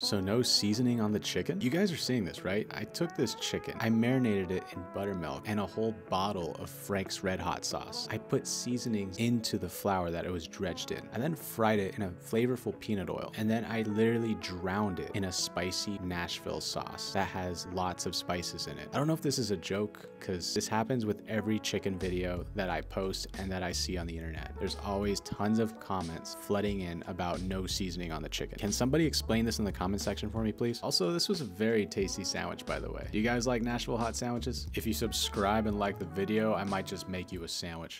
So no seasoning on the chicken? You guys are seeing this, right? I took this chicken, I marinated it in buttermilk and a whole bottle of Frank's Red Hot sauce. I put seasonings into the flour that it was dredged in. I then fried it in a flavorful peanut oil. And then I literally drowned it in a spicy Nashville sauce that has lots of spices in it. I don't know if this is a joke because this happens with every chicken video that I post and that I see on the internet. There's always tons of comments flooding in about no seasoning on the chicken. Can somebody explain this in the comments? Comment section for me, please. Also, this was a very tasty sandwich, by the way. Do you guys like Nashville hot sandwiches? If you subscribe and like the video, I might just make you a sandwich.